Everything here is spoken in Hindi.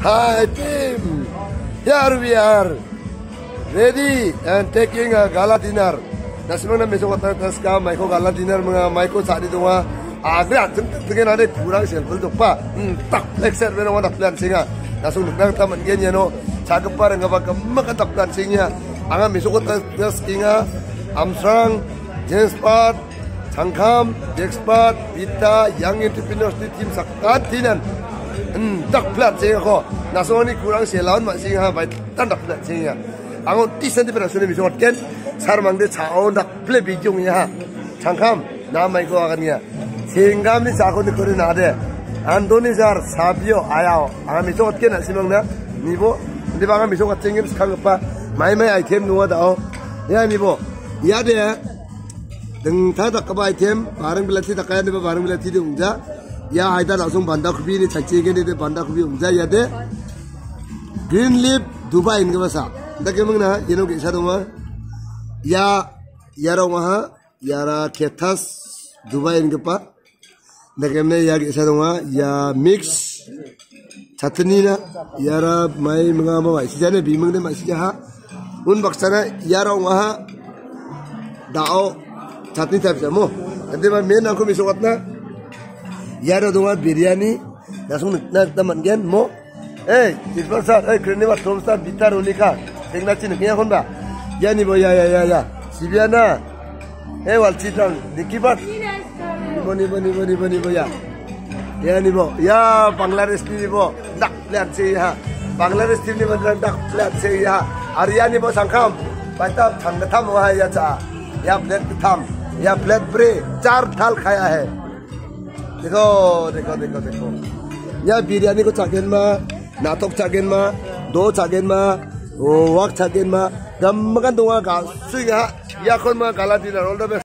Hi team, here we are, ready and taking a gala dinner. Nasimang na meso kata tas ka mai ko gala dinner mga mai ko sa dito nga agri at tingin na de kurang sel bul pa. Tak exer pero wala plan singa. Nasung nang taman gen no. Sagap pa nga baka makatap plan singa. Anga meso kata tas kinga Amstrang, James Part, Changkham, Dexpart, Vita, Young Entrepreneurs Team sakat tinan. Tak plat sing ko naso ni kurang se lawan ma sing ha bai tan dak plat sing ya angon ti sen de sune mi sot ken sar mang de chao dak ple bi jung ya changkham na mai ko agan ya singam ni sa ko ni ko na de andoni jar sabio ayao anga mi sot ken simang na ni bo de ba mi sot ken khang pa mai mai item nuwa da o ya ni bo ya de deng tha dak ka ba item barang bilati dak ka de barang bilati de ungja या आयदा लासुं बांदा खुबी ने छचे के ने बांदा खुबी उमजा या दे ग्रीन लीफ दुबा इनके बसा दके मंगना येनो के साथ मा या यारो वहा यारा केथस दुबा इनके पा दके में या के साथ मा या मिक्स छतनी ना, यारा माई मंगा मा वाई सिजाने बी मंगने मा सिजा हा उन बक्सना यारो वहा दाओ छतनी टाइप से मो अंदे में मेन आँखों में सोकत यार दूँगा बिरयानी लहसुन इतना एकदम मन गया मो ए त्रिपल सर ए श्रीनिवास थोम सर बीता रोली का एक ना चीन क्या होना या नहीं बोया या या या सिबिया ना ए वाल चीतल निकी पर बनी बनी बनी बनी बोया या नहीं बो या बांग्लादेश बो डक ले अच्छे यहाँ बांग्लादेश नहीं बन रहा डक ले अच्छे यहाँ अरे या नहीं बो संख्याम बैठा ठंड थम वहाँ या चा या प्लेट थम या प्लेट ब्रे चार थाल खाया है देखो देखो देखो देखो यहाँ बिरयानी को चागेन मा नाटक चागेन मा दो चागेन मा वाक चागेन मा गम्मा मगन दुआ का यहाँ या कोन मा गाला दिना रोल